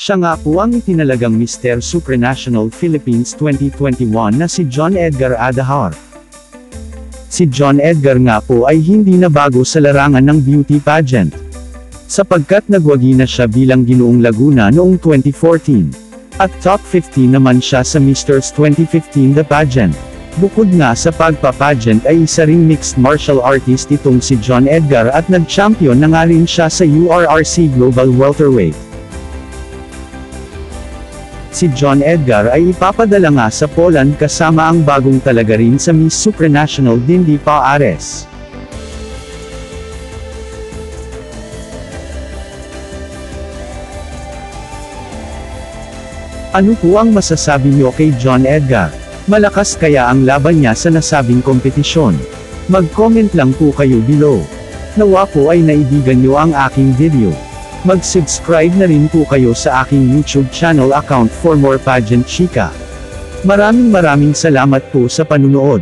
Siya nga po ang itinalagang Mr. Supranational Philippines 2021 na si John Edgar Adahar. Si John Edgar nga po ay hindi na bago sa larangan ng beauty pageant. Sapagkat nagwagi na siya bilang Ginoong Laguna noong 2014. At top 15 naman siya sa Misters 2015 The Pageant. Bukod nga sa pagpa-pageant ay isa ring mixed martial artist itong si John Edgar at nag-champion na nga rin siya sa URRC Global Welterweight. Si John Edgar ay ipapadala nga sa Poland kasama ang bagong talaga rin sa Miss Supranational Dindy Pa Ares. Ano po ang masasabi niyo kay John Edgar? Malakas kaya ang laban niya sa nasabing kompetisyon? Mag-comment lang po kayo below. Nawa po ay naibigan niyo ang aking video. Mag-subscribe na rin po kayo sa aking YouTube channel account for more pageant chika. Maraming maraming salamat po sa panunood.